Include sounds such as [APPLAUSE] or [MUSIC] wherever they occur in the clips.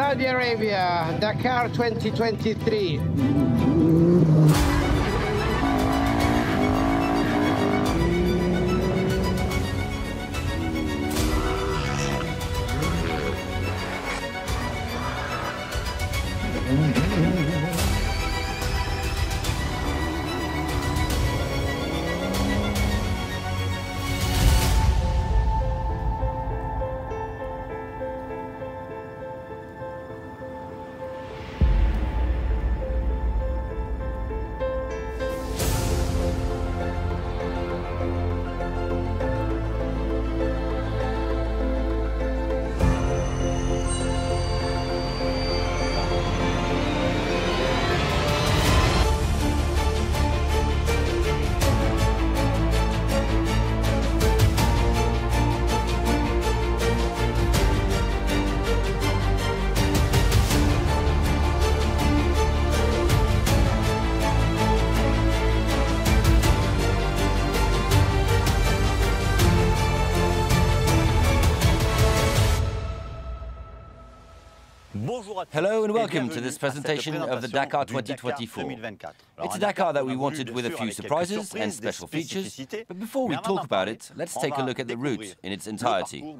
Saudi Arabia, Dakar 2023. Hello and welcome to this presentation of the Dakar 2024. It's a Dakar that we wanted with a few surprises and special features, but before we talk about it, let's take a look at the route in its entirety.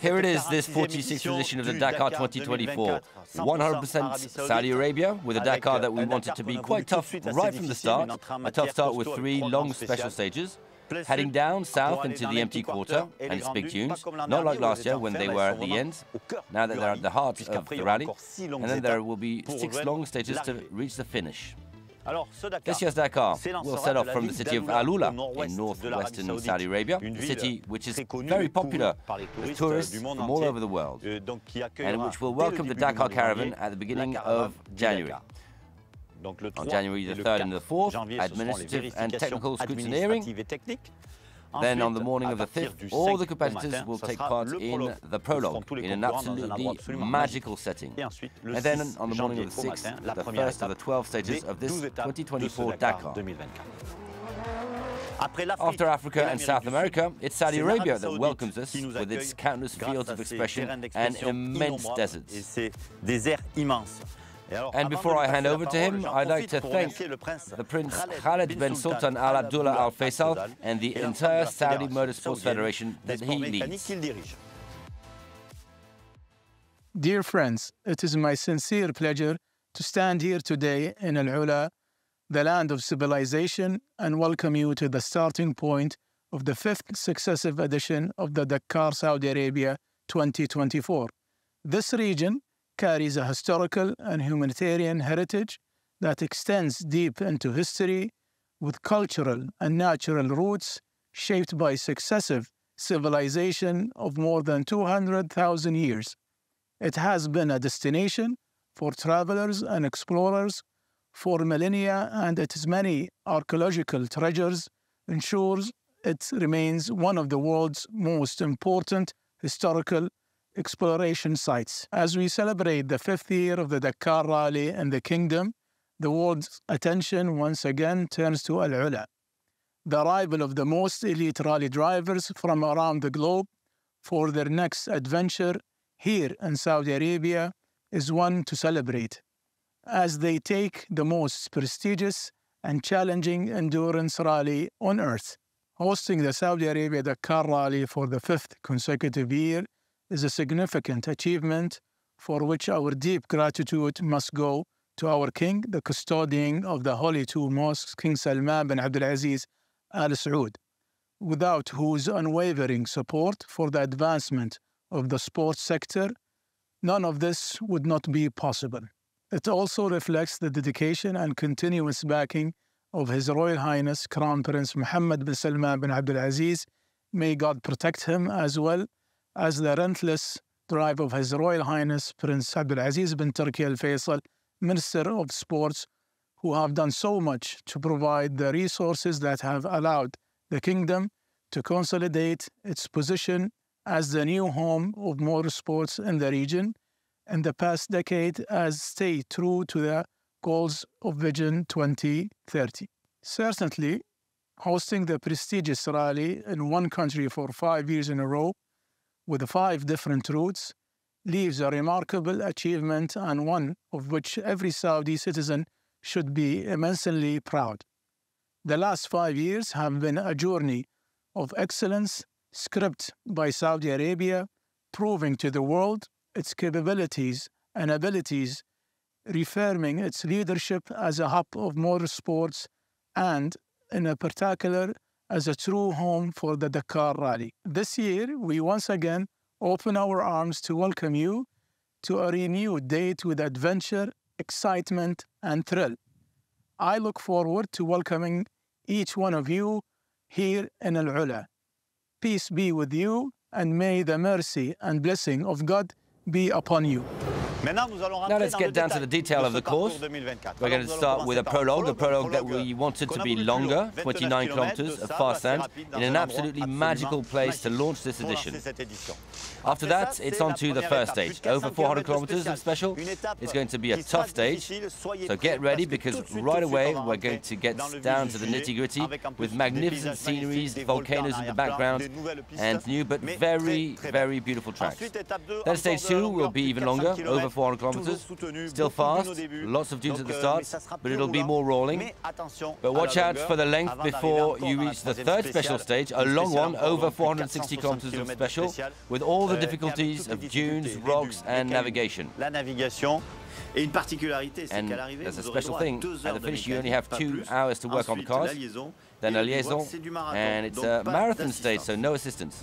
Here it is, this 46th edition of the Dakar 2024. 100% Saudi Arabia, with a Dakar that we wanted to be quite tough right from the start. A tough start with three long special stages. Heading down south into the empty quarter, and it's big tunes, not like last year when they were at the end. Now that they're at the heart of the rally, and then there will be six long stages to reach the finish. This year's Dakar will set off from the city of Alula in northwestern Saudi Arabia, a city which is very popular with tourists from all over the world, and which will welcome the Dakar Caravan at the beginning of January. On January the 3rd and the 4th, administrative and technical scrutineering, then on the morning of the 5th, all the competitors will take part in the prologue in an absolutely magical setting. And then on the morning of the 6th, the first of the 12 stages of this 2024 Dakar. After Africa and South America, it's Saudi Arabia that welcomes us with its countless fields of expression and immense deserts. And before I hand over to him, I'd like to thank the Prince Khaled bin Sultan Al Abdullah Al Faisal and the entire Saudi Motorsports Federation that he leads. Dear friends, it is my sincere pleasure to stand here today in Al Ula, the land of civilization, and welcome you to the starting point of the fifth successive edition of the Dakar Saudi Arabia 2024. This region carries a historical and humanitarian heritage that extends deep into history with cultural and natural roots shaped by successive civilization of more than 200,000 years. It has been a destination for travelers and explorers for millennia, and its many archaeological treasures ensures it remains one of the world's most important historical exploration sites. As we celebrate the fifth year of the Dakar Rally in the Kingdom, the world's attention once again turns to Al Ula, the arrival of the most elite rally drivers from around the globe for their next adventure here in Saudi Arabia is one to celebrate, as they take the most prestigious and challenging endurance rally on earth. Hosting the Saudi Arabia Dakar Rally for the fifth consecutive year is a significant achievement for which our deep gratitude must go to our king, the custodian of the Holy Two Mosques, King Salman bin Abdulaziz Al Saud, without whose unwavering support for the advancement of the sports sector, none of this would not be possible. It also reflects the dedication and continuous backing of His Royal Highness Crown Prince Mohammed bin Salman bin Abdulaziz. May God protect him as well as the relentless drive of His Royal Highness Prince Abdulaziz bin Turki Al Faisal, Minister of Sports, who have done so much to provide the resources that have allowed the kingdom to consolidate its position as the new home of motorsports in the region in the past decade as stay true to the goals of Vision 2030. Certainly, hosting the prestigious rally in one country for five years in a row with five different routes leaves a remarkable achievement and one of which every Saudi citizen should be immensely proud. The last five years have been a journey of excellence script by Saudi Arabia, proving to the world its capabilities and abilities, reaffirming its leadership as a hub of motorsports and, in a particular, as a true home for the Dakar Rally. This year, we once again open our arms to welcome you to a renewed date with adventure, excitement, and thrill. I look forward to welcoming each one of you here in Al Ula. Peace be with you, and may the mercy and blessing of God be upon you. Now let's get down to the detail of the course. We're going to start with a prologue, a prologue that we wanted to be longer, 29 kilometers of fast sand, in an absolutely magical place to launch this edition. After that, it's on to the first stage, over 400 kilometers of special. It's going to be a tough stage, so get ready because right away we're going to get down to the nitty-gritty with magnificent sceneries, volcanoes in the background, and new but very, very beautiful tracks. Then stage two will be even longer, over 400 kilometers. Still fast, lots of dunes at the start, but it'll be more rolling. But watch out for the length before you reach the third special stage, a long one, over 460 kilometers of special, with all the difficulties of dunes, rocks, and navigation. And there's a special thing, at the finish you only have two hours to work on the cars, then a liaison, and it's a marathon stage, so no assistance.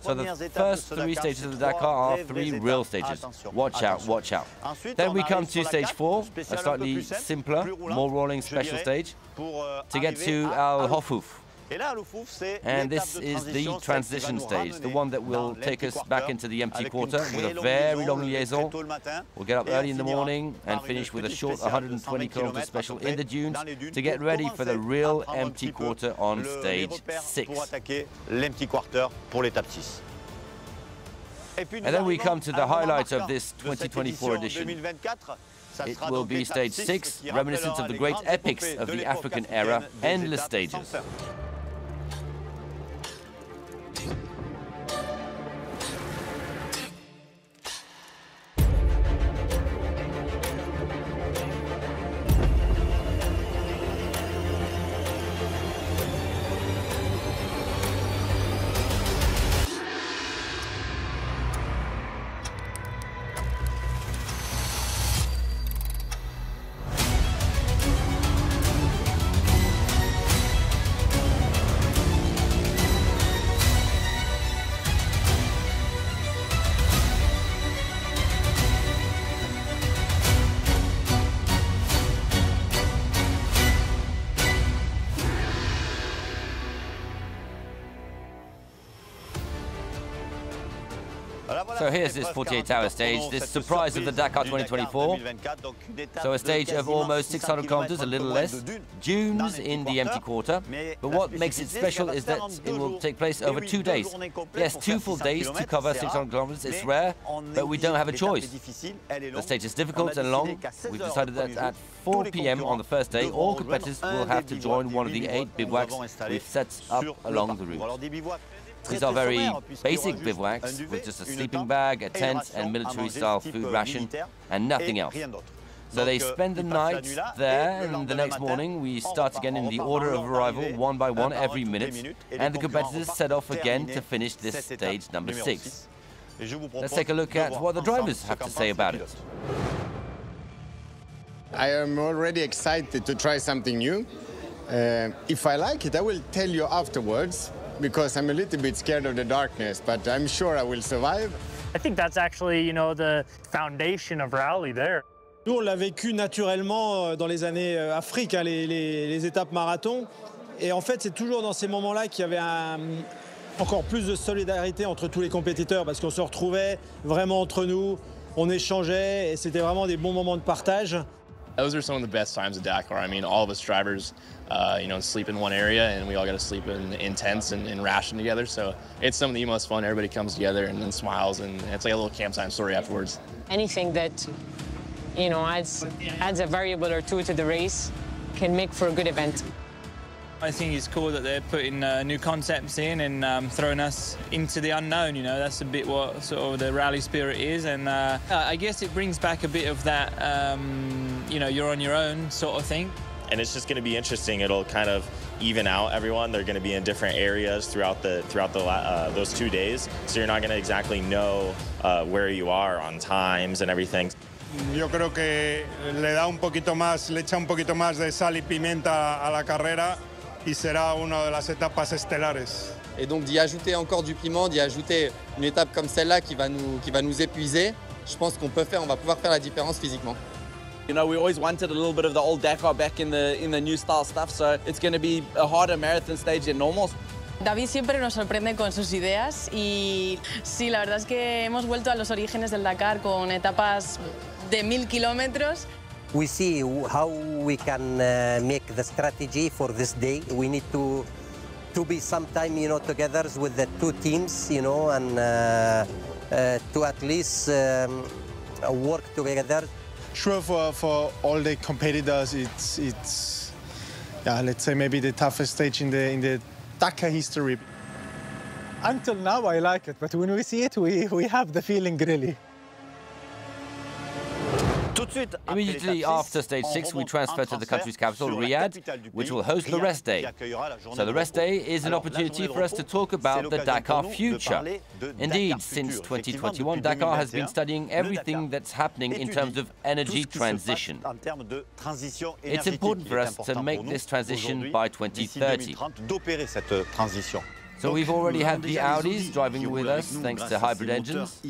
So the first three stages of the Dakar are three real stages. Watch out, watch out. Then we come to stage four, a slightly simpler, more rolling special stage, to get to Al Hofuf. And this is the transition stage, the one that will take us back into the empty quarter with a very long liaison. We'll get up early in the morning and finish with a short 120 kilometer special in the dunes to get ready for the real empty quarter on stage 6. And then we come to the highlights of this 2024 edition. It will be stage 6, reminiscent of the great epics of the African era, endless stages. So here's this 48-hour stage, this surprise of the Dakar 2024. So a stage of almost 600 kilometers, a little less, dunes in the empty quarter. But what makes it special is that it will take place over two days. Yes, two full days to cover 600 kilometers. It's rare, but we don't have a choice. The stage is difficult and long. We've decided that at 4 p.m. on the first day, all competitors will have to join one of the eight bivouacs we've set up along the route. These are very basic bivouacs with just a sleeping bag, a tent, and military-style food ration, and nothing else. So they spend the night there, and the next morning we start again in the order of arrival, one by one, every minute, and the competitors set off again to finish this stage number six. Let's take a look at what the drivers have to say about it. I am already excited to try something new. Uh, if I like it, I will tell you afterwards because I'm a little bit scared of the darkness, but I'm sure I will survive. I think that's actually, you know, the foundation of rally there. Nous, on l'a vécu naturellement euh, dans les années euh, Afrique, hein, les, les, les, étapes marathon. Et en fait, c'est toujours dans ces moments-là qu'il y avait un, encore plus de solidarité entre tous les compétiteurs parce qu'on se retrouvait vraiment entre nous, on échangeait et c'était vraiment des bons moments de partage. Those are some of the best times of Dakar. I mean, all of us drivers, uh, you know, sleep in one area and we all got to sleep in, in tents and, ration together. So it's some of the most fun. Everybody comes together and then smiles and it's like a little camptime story afterwards. Anything that you know, adds, adds a variable or two to the race, can make for a good event. I think it's cool that they're putting uh, new concepts in and um, throwing us into the unknown. You know, that's a bit what sort of the rally spirit is, and uh, I guess it brings back a bit of that, um, you know, you're on your own sort of thing. And it's just going to be interesting. It'll kind of even out everyone. They're going to be in different areas throughout the throughout the uh, those two days, so you're not going to exactly know uh, where you are on times and everything. yo creo que le da un poquito más, le echa un poquito más de sal y pimienta a la carrera y será una de las etapas estelares. Et donc d'y ajouter encore du piment, d'y ajouter une étape comme celle-là qui va nous qui va nous épuiser, je pense qu'on peut faire, on va pouvoir faire la différence physiquement. You know, we always wanted a little bit of the old Dakar back in the in the new style stuff, so it's going to be a harder marathon stage than normal. David siempre nos sorprende con sus ideas y sí, la verdad es que hemos vuelto a los orígenes del Dakar con etapas de mil kilómetros. We see how we can uh, make the strategy for this day. We need to to be sometime, you know, together with the two teams, you know, and uh, uh, to at least um, work together. Sure, for, for all the competitors, it's it's yeah, let's say maybe the toughest stage in the in the Dakar history. Until now, I like it, but when we see it, we we have the feeling really. Immediately after stage six, we transfer to the country's capital, Riyadh, which will host the rest day. So the rest day is an opportunity for us to talk about the Dakar future. Indeed, since 2021, Dakar has been studying everything that's happening in terms of energy transition. It's important for us to make this transition by 2030. So we've already had the Audis driving with us thanks to hybrid engines.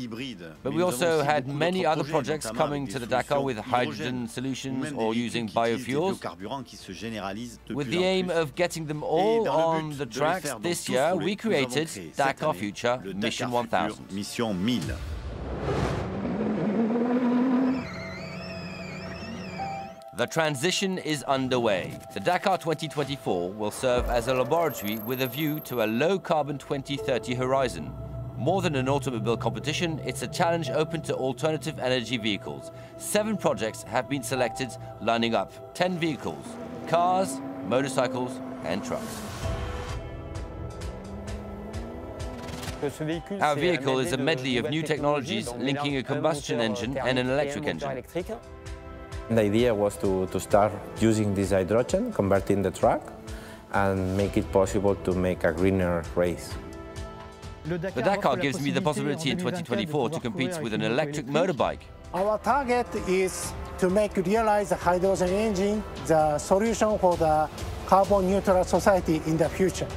But we also had many other projects coming to the Dakar with hydrogen solutions or using biofuels. With the aim of getting them all on the tracks this year, we created Dakar Future Mission 1000. The transition is underway. The Dakar 2024 will serve as a laboratory with a view to a low-carbon 2030 horizon. More than an automobile competition, it's a challenge open to alternative energy vehicles. Seven projects have been selected, lining up 10 vehicles, cars, motorcycles and trucks. Our vehicle is a medley of new technologies linking a combustion engine and an electric engine. The idea was to, to start using this hydrogen, converting the truck, and make it possible to make a greener race. The Dakar gives me the possibility in 2024 to compete with an electric motorbike. Our target is to make realize the hydrogen engine the solution for the carbon neutral society in the future.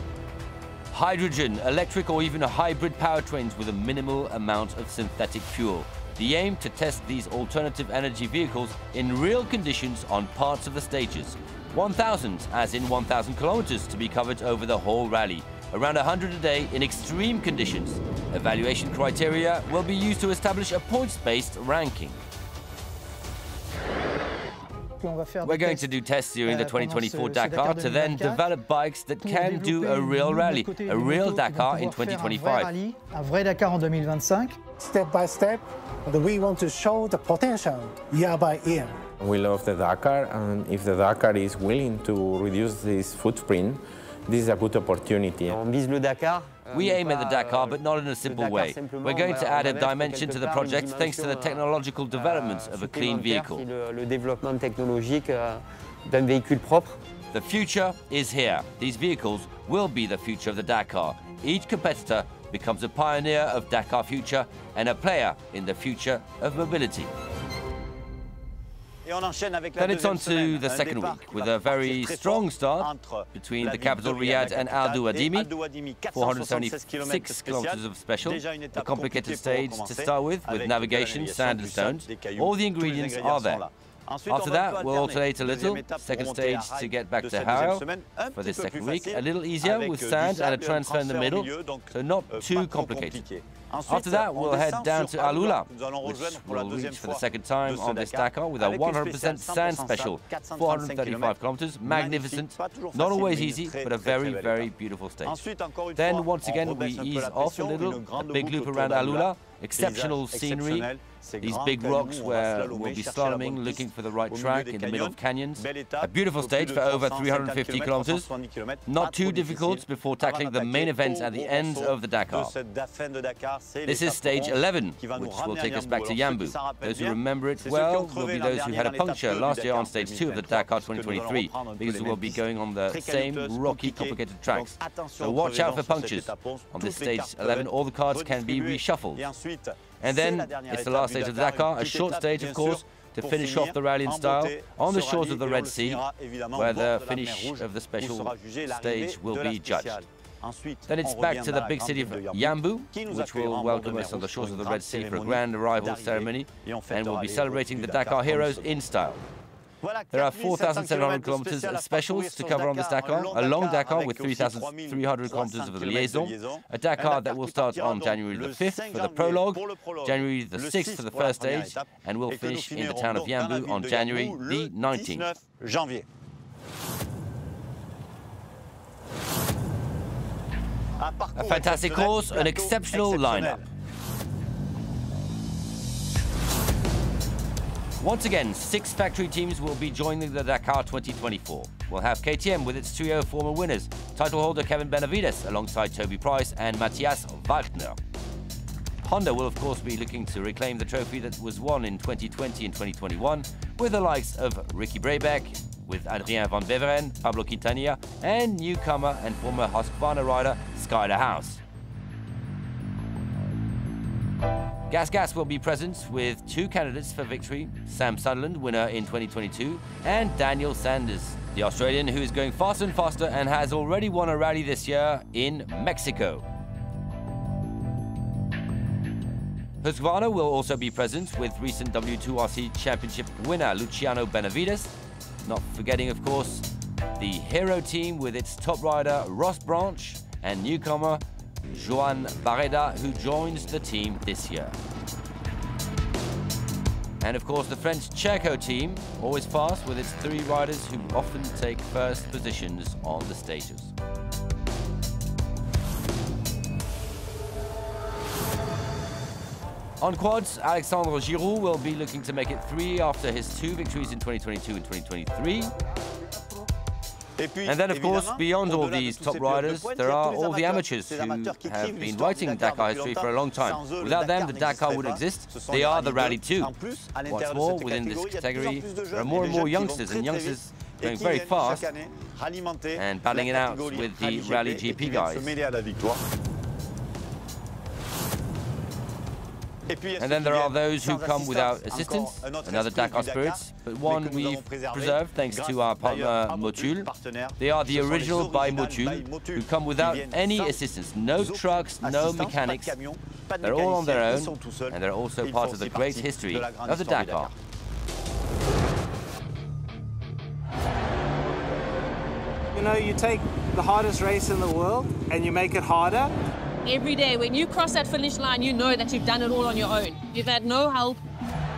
Hydrogen, electric or even a hybrid powertrains with a minimal amount of synthetic fuel. The aim to test these alternative energy vehicles in real conditions on parts of the stages. 1,000, as in 1,000 kilometers to be covered over the whole rally. Around 100 a day in extreme conditions. Evaluation criteria will be used to establish a points-based ranking. We're going to do tests during the 2024 Dakar to then develop bikes that can do a real rally, a real Dakar in 2025. Un vrai Dakar en 2025. Step by step, we want to show the potential year by year. We love the Dakar, and if the Dakar is willing to reduce this footprint, this is a good opportunity. On vise le Dakar We aim at the Dakar, but not in a simple way. We're going to add a dimension to the project thanks to the technological developments of a clean vehicle. The future is here. These vehicles will be the future of the Dakar. Each competitor becomes a pioneer of Dakar future and a player in the future of mobility. Then it's on to the second week with a very strong start between the capital Riyadh and Al Duwadimi. 476 kilometers of special, a complicated stage to start with, with navigation, sand and stones. All the ingredients are there. After that, we'll alternate a little. Second stage to get back to Haro for this second week. A little easier with sand and a transfer in the middle, so not too complicated. After that, we'll head down to Alula, which we'll reach for the second time on this Dakar with a 100% sand special, 435 kilometers, magnificent, not always easy, but a very, very beautiful stage. Then, once again, we ease off a little, a big loop around Al Ula, exceptional scenery, these big rocks where we'll be slaloming, looking for the right track in the middle of canyons. A beautiful stage for over 350 kilometers. Not too difficult before tackling the main event at the end of the Dakar. This is stage 11, which will take us back to Yanbu. Those who remember it well will be those who had a puncture last year on stage 2 of the Dakar 2023, because we'll be going on the same rocky, complicated tracks. So watch out for punctures. On this stage 11, all the cards can be reshuffled. And then it's the last stage of the Dakar, a short stage, of course, to finish off the rally in style on the shores of the Red Sea, where the finish of the special stage will be judged. Then it's back to the big city of Yanbu, which will welcome us on the shores of the Red Sea for a grand arrival ceremony, and we'll be celebrating the Dakar heroes in style. There are 4,700 kilometers of specials to cover on this Dakar, a long Dakar with 3,300 kilometers of liaison, a Dakar that will start on January the 5th for the prologue, January the 6th for the first stage, and will finish in the town of Yanbu on January the 19th. A fantastic course, an exceptional lineup. Once again, six factory teams will be joining the Dakar 2024. We'll have KTM with its trio of former winners, title holder Kevin Benavides alongside Toby Price and Matthias Walkner. Honda will of course be looking to reclaim the trophy that was won in 2020 and 2021 with the likes of Ricky Brabec, with Adrien van Beveren, Pablo Quintanilla and newcomer and former Husqvarna rider Skyler Howes. Gas Gas will be present with two candidates for victory, Sam Sunderland, winner in 2022, and Daniel Sanders, the Australian who is going faster and faster and has already won a rally this year in Mexico. Husqvarna will also be present with recent W2RC Championship winner Luciano Benavides, not forgetting, of course, the hero team with its top rider Ross Branch and newcomer Joan Barreda, who joins the team this year. And of course, the French Sherco team, always fast with its three riders who often take first positions on the stages. On quads, Alexandre Giroud will be looking to make it three after his two victories in 2022 and 2023. And then, of course, beyond all these top riders, there are all the amateurs who have been writing Dakar history for a long time. Without them, the Dakar would exist. They are the Rally too. What's more, within this category, there are more and more youngsters, and youngsters going very fast and battling it out with the Rally GP guys. And then there are those who come without assistance, another Dakar spirits, but one we've preserved thanks to our partner Motul. They are the original by Motul, who come without any assistance, no trucks, no mechanics. They're all on their own, and they're also part of the great history of the Dakar. You know, you take the hardest race in the world and you make it harder, Every day, when you cross that finish line, you know that you've done it all on your own. You've had no help,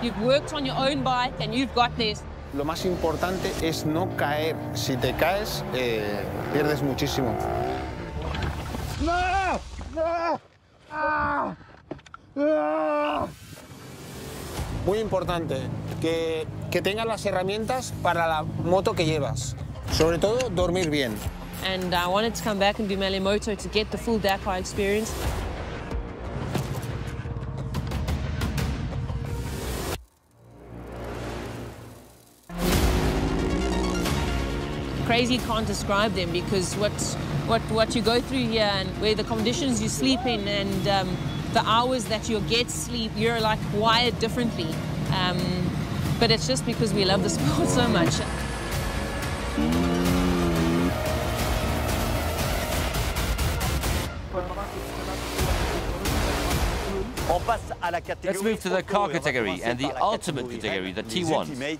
you've worked on your own bike, and you've got this. Lo más importante es no caer. Si te caes, eh, pierdes muchísimo. No! No! Ah! Ah! Muy importante que, que tengas las herramientas para la moto que llevas. Sobre todo, dormir bien. And I wanted to come back and do Malle Moto to get the full Dakar experience. Crazy can't describe them because what, what, what you go through here and where the conditions you sleep in and um, the hours that you get sleep, you're like wired differently. Um, but it's just because we love the [LAUGHS] sport so much. Let's move to the car category and the ultimate category, the T1.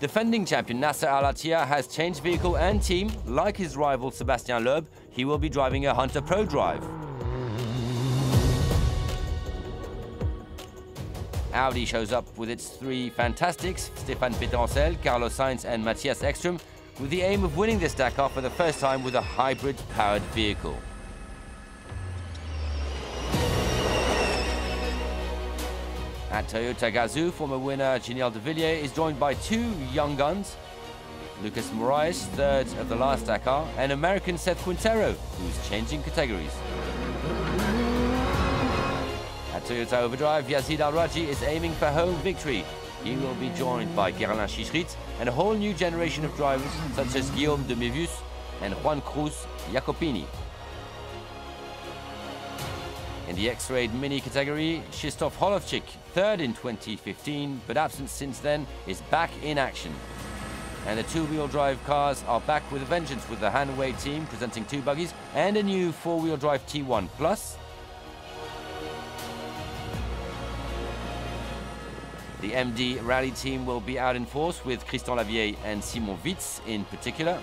Defending champion Nasser Al Attiyah has changed vehicle and team. Like his rival Sebastian Loeb, he will be driving a Hunter Prodrive. Audi shows up with its three fantastics, Stéphane Peterhansel, Carlos Sainz and Mattias Ekström, with the aim of winning this Dakar for the first time with a hybrid-powered vehicle. At Toyota Gazoo, former winner Giniel de Villiers is joined by two young guns, Lucas Moraes, third of the last Dakar, and American Seth Quintero, who's changing categories. At Toyota Overdrive, Yazeed Al-Rajhi is aiming for home victory. He will be joined by Guerlain Chicherit and a whole new generation of drivers such as Guillaume de Mévius and Juan Cruz Yacopini. In the X-Raid Mini category, Krzysztof Hołowczyc, third in 2015, but absent since then, is back in action. And the two-wheel drive cars are back with a vengeance with the Hanway team presenting two buggies and a new four-wheel drive T1 Plus. The MD rally team will be out in force with Christian Lavieille and Simon Vitse in particular.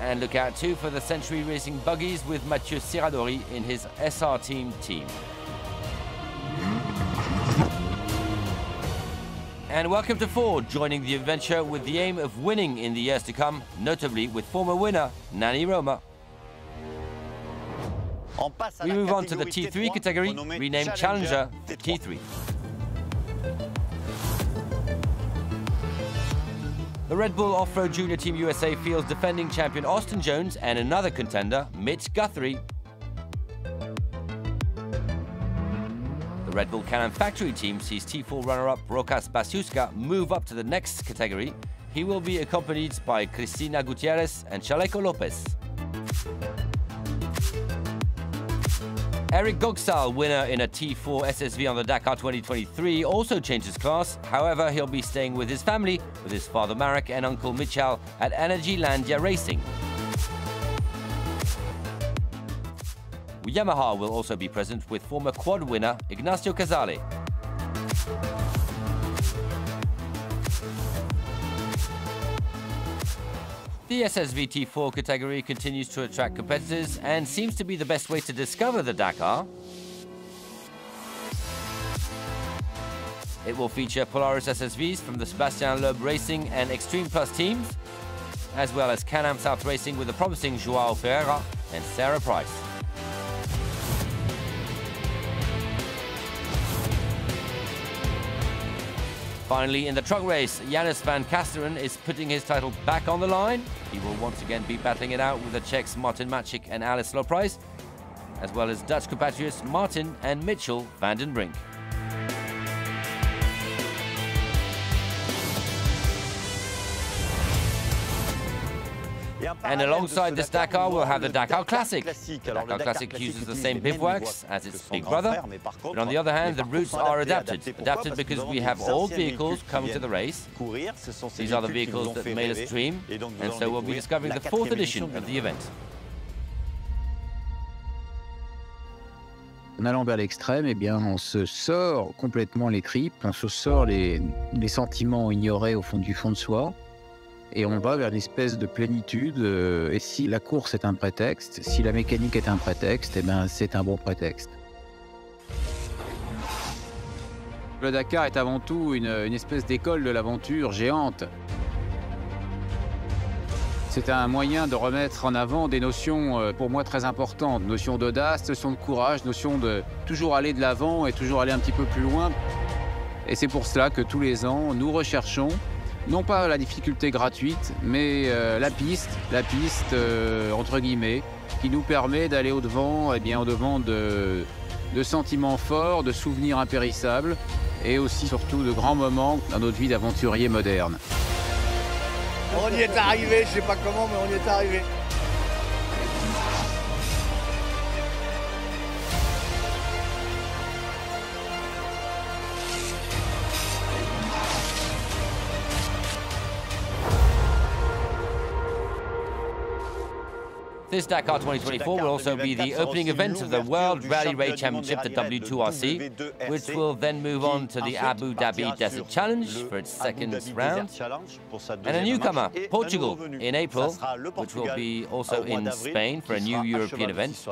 And look out too for the Century Racing buggies with Mathieu Serradori in his SR Team team. And welcome to Ford, joining the adventure with the aim of winning in the years to come, notably with former winner Nani Roma. We move on to the T3 category, renamed Challenger T3. The Red Bull Off-Road Junior Team USA fields defending champion Austin Jones and another contender, Mitch Guthrie. The Red Bull Can-Am Factory team sees T4 runner-up Rokas Baciuška move up to the next category. He will be accompanied by Cristina Gutierrez and Chaleco Lopez. Eryk Goczał, winner in a T4 SSV on the Dakar 2023, also changes class. However, he'll be staying with his family, with his father Marek and uncle Michał at Energylandia Racing. Yamaha will also be present with former quad winner Ignacio Casale. The SSVT4 category continues to attract competitors and seems to be the best way to discover the Dakar. It will feature Polaris SSVs from the Sebastian Loeb Racing and Extreme Plus teams, as well as Can-Am South Racing with the promising Joao Ferreira and Sarah Price. Finally, in the truck race, Janus van Kasteren is putting his title back on the line. He will once again be battling it out with the Czechs Martin Macík and Aleš Loprais, as well as Dutch compatriots Martin and Mitchell van den Brink. And alongside this Dakar, we'll have the Dakar Classic. The Dakar Classic uses the same bivouacs as its big brother, but on the other hand, the routes are adapted. Adapted because we have old vehicles coming to the race. These are the vehicles that made us dream, and so we'll be discovering the fourth edition of the event. En allant vers l'extrême, eh bien, on se sort complètement les tripes, on se sort les, les sentiments ignorés au fond du fond de soi, et on va vers une espèce de plénitude. euh, et si la course est un prétexte, si la mécanique est un prétexte, eh ben, c'est un bon prétexte. Le Dakar est avant tout une, espèce d'école de l'aventure géante. C'est un moyen de remettre en avant des notions euh, pour moi très importantes, notion d'audace, notion de courage, notion de toujours aller de l'avant et toujours aller un petit peu plus loin. Et c'est pour cela que tous les ans, nous recherchons non pas la difficulté gratuite, mais euh, la piste, la piste euh, entre guillemets, qui nous permet d'aller au-devant, eh bien au-devant de, sentiments forts, de souvenirs impérissables et aussi surtout de grands moments dans notre vie d'aventurier moderne. On y est arrivé, je sais pas comment, mais on y est arrivé. This Dakar 2024 will also be the opening event of the World Rally Raid Championship, the W2RC, which will then move on to the Abu Dhabi Desert Challenge for its second round. And a newcomer, Portugal, in April, which will be also in Spain for a new European event.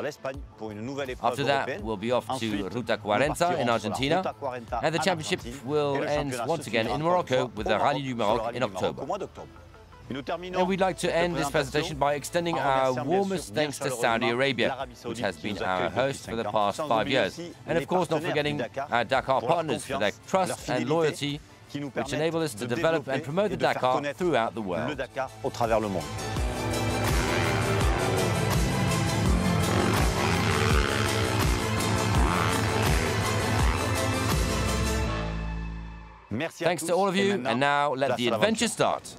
After that, we'll be off to Ruta 40 in Argentina, and the championship will end once again in Morocco with the Rally du Maroc in October. And we'd like to end this presentation by extending our warmest thanks to Saudi Arabia, which has been our host for the past five years. And of course, not forgetting our Dakar partners for their trust and loyalty, which enable us to develop and promote the Dakar throughout the world. Thanks to all of you, and now let the adventure start.